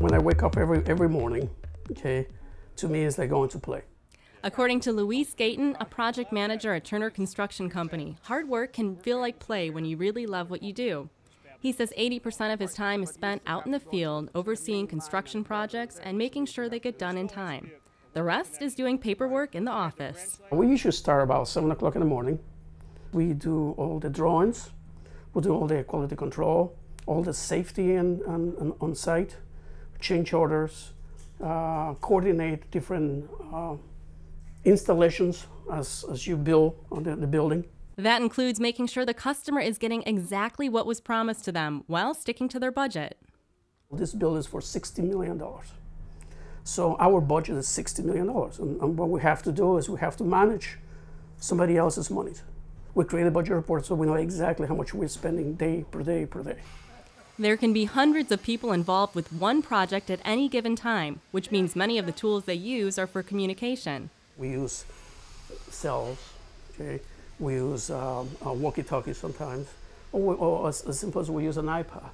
wake up every, every morning, okay, to me it's like going to play. According to Luis Gayton, a project manager at Turner Construction Company, hard work can feel like play when you really love what you do. He says 80% of his time is spent out in the field overseeing construction projects and making sure they get done in time. The rest is doing paperwork in the office. We usually start about 7 o'clock in the morning. We do all the drawings, we do all the quality control, all the safety and and, on site, change orders, uh, coordinate different uh, installations as, as you build on the, the building. That includes making sure the customer is getting exactly what was promised to them while sticking to their budget. This bill is for $60 million. So our budget is $60 million. And, and, what we have to do is we have to manage somebody else's money. We create a budget report so we know exactly how much we're spending day per day per day. There can be hundreds of people involved with one project at any given time, which means many of the tools they use are for communication. We use cells, okay? We use um, walkie-talkies sometimes, or, or as, as simple as we use an iPad.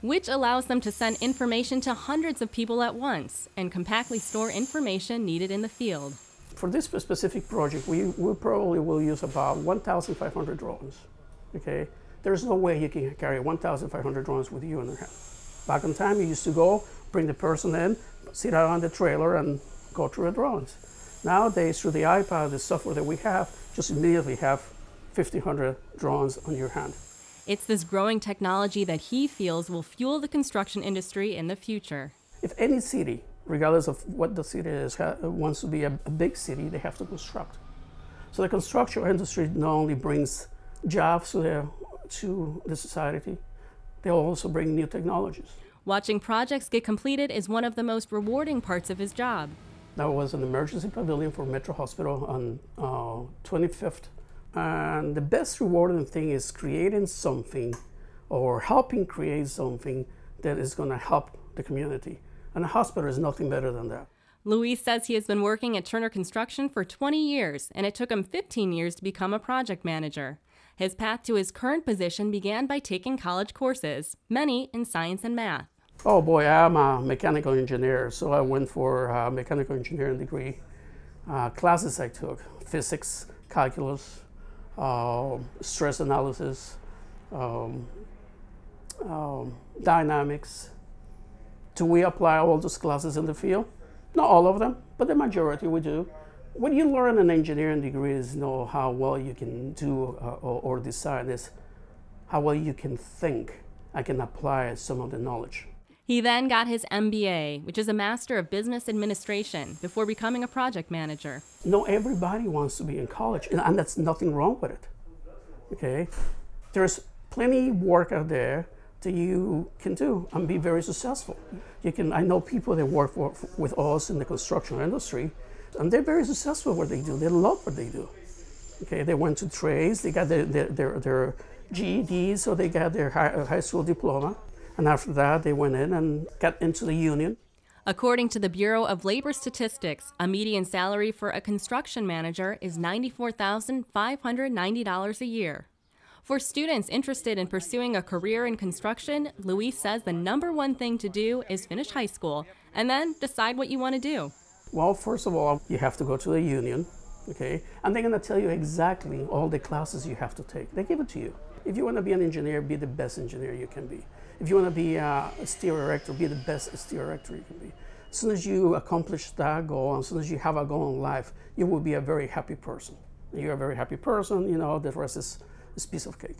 Which allows them to send information to hundreds of people at once and compactly store information needed in the field. For this specific project, we, we probably will use about 1,500 drones, okay? There's no way you can carry 1,500 drones with you in your hand. Back in time, you used to go, bring the person in, sit out on the trailer, and go through the drones. Nowadays, through the iPad, the software that we have, just immediately have 1,500 drones on your hand. It's this growing technology that he feels will fuel the construction industry in the future. If any city, regardless of what the city is, wants to be a, a big city, they have to construct. So the construction industry not only brings jobs to the, to the society, they also bring new technologies. Watching projects get completed is one of the most rewarding parts of his job. That was an emergency pavilion for Metro Hospital on uh, 25th. And the best rewarding thing is creating something or helping create something that is going to help the community. And a hospital is nothing better than that. Luis says he has been working at Turner Construction for 20 years, and it took him 15 years to become a project manager. His path to his current position began by taking college courses, many in science and math. Oh boy, I'm a mechanical engineer, so I went for a mechanical engineering degree. Uh, classes I took, physics, calculus, uh, stress analysis, um, um, dynamics. Do we apply all those classes in the field? Not all of them, but the majority we do. What you learn an engineering degree is know how well you can do uh, or, or design is how well you can think I can apply some of the knowledge. He then got his MBA, which is a Master of Business Administration, before becoming a project manager. No, everybody wants to be in college, and that's nothing wrong with it. Okay? There's plenty work out there that you can do and be very successful. You can, I know people that work for, with us in the construction industry, and they're very successful what they do. They love what they do. Okay, they went to trades, they got their, their, their, their GEDs, so they got their high, uh, high school diploma and after that, they went in and got into the union. According to the Bureau of Labor Statistics, a median salary for a construction manager is $94,590 a year. For students interested in pursuing a career in construction, Luis says the number one thing to do is finish high school and then decide what you want to do. Well, first of all, you have to go to the union, okay? And they're to tell you exactly all the classes you have to take. They give it to you. If you want to be an engineer, be the best engineer you can be. If you want to be a steel erector, be the best steel erector you can be. As soon as you accomplish that goal, as soon as you have a goal in life, you will be a very happy person. You're a very happy person, you know, the rest is, is piece of cake.